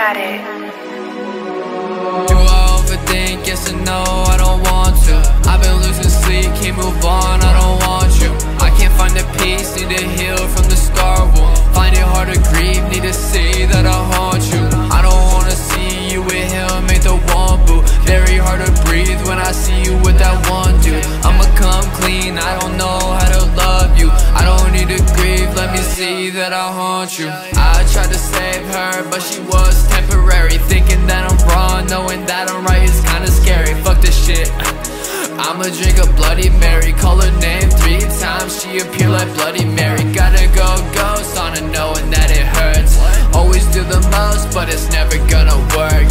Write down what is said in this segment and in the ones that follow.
got it. Do I overthink? Yes and no, I don't want to. I've been losing sleep, can't move on, I don't want you. I can't find the peace, need to heal from the scar wound. Find it hard to grieve, need to see that I haunt you. I don't wanna see you with him, ain't the one boo. Very hard to breathe when I see you with that one dude. I'ma come clean, I don't know see that I haunt you. I tried to save her, but she was temporary. Thinking that I'm wrong, knowing that I'm right is kinda scary. Fuck this shit. I'ma drink a Bloody Mary, call her name three times, she appear like Bloody Mary. Gotta go ghost on her knowing that it hurts. Always do the most, but it's never gonna work.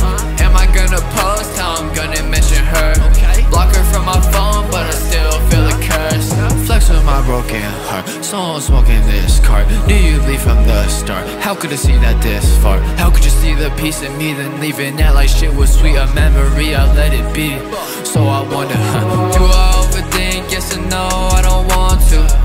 From the start. How could I see that this far? How could you see the piece in me, then leaving that like shit was sweet? A memory, I let it be. So I wonder, huh, do I overthink? Yes and no, I don't want to.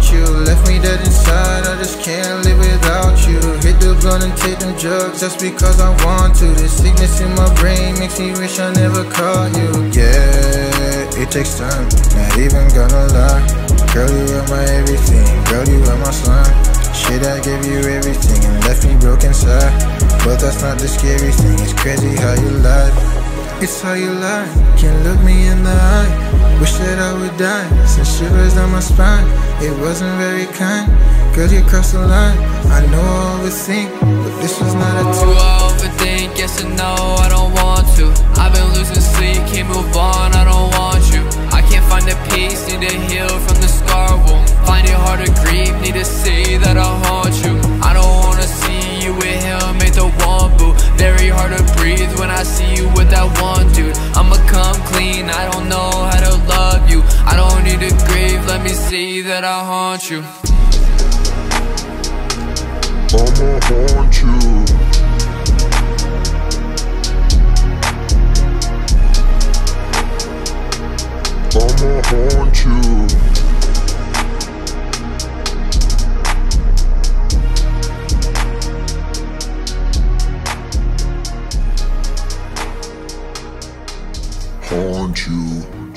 I'ma you. Left me dead inside, I just can't live without you. Hit the blunt and take them drugs just because I want to. The sickness in my brain makes me wish I never caught you. Yeah, it takes time, not even gonna lie. Girl, you are my everything, girl, you are my slime. Shit, I gave you everything and left me broken inside. But that's not the scary thing, it's crazy how you lied. It's how you lie, can't look me in the eye. Wish that I would die, send shivers down my spine. It wasn't very kind, girl, you crossed the line. I know I overthink, but this was not a two. I overthink? Yes and no, I'ma clean, I don't know how to love you. I don't need to grieve, let me see that I haunt you. I'ma haunt you. Haunt you.